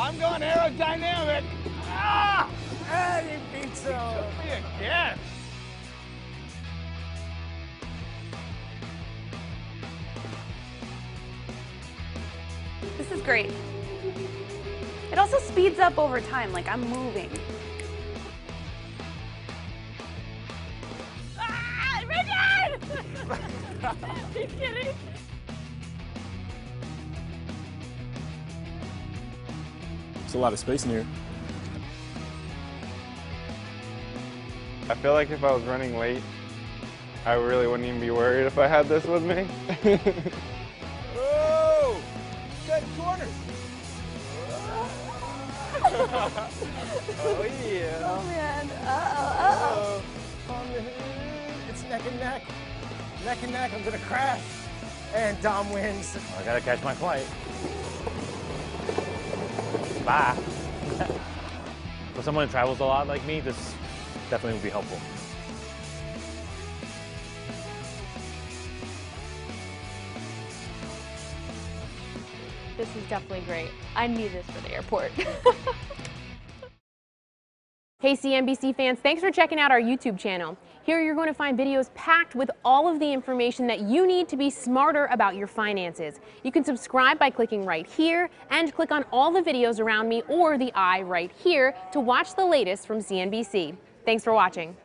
I'm going aerodynamic. Ah! Ah, you beat so. Me again. This is great. It also speeds up over time, like I'm moving. Ah, Richard! Are you kidding? There's a lot of space in here. I feel like if I was running late, I really wouldn't even be worried if I had this with me. Oh, good corners. oh yeah. Oh man. Uh-oh, uh-oh. It's neck and neck. Neck and neck. I'm gonna crash. And Dom wins. I gotta catch my flight. Bye. For someone who travels a lot like me, this definitely would be helpful. This is definitely great. I need this for the airport. hey CNBC fans, thanks for checking out our YouTube channel. Here you're going to find videos packed with all of the information that you need to be smarter about your finances. You can subscribe by clicking right here and click on all the videos around me or the eye right here to watch the latest from CNBC. Thanks for watching.